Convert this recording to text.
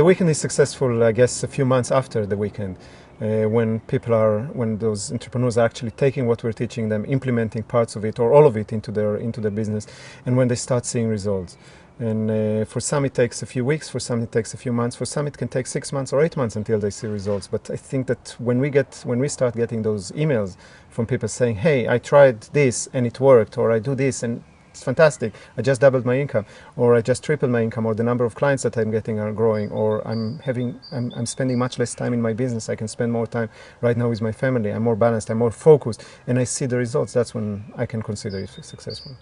The weekend is successful, I guess, a few months after the weekend. Uh, when people are, when those entrepreneurs are actually taking what we're teaching them, implementing parts of it or all of it into their into their business, and when they start seeing results. And uh, for some it takes a few weeks, for some it takes a few months, for some it can take six months or eight months until they see results. But I think that when we get, when we start getting those emails from people saying, "Hey, I tried this and it worked," or "I do this and it's fantastic. I just doubled my income, or I just tripled my income, or the number of clients that I'm getting are growing, or I'm having, I'm, I'm spending much less time in my business. I can spend more time right now with my family. I'm more balanced. I'm more focused, and I see the results. That's when I can consider it successful.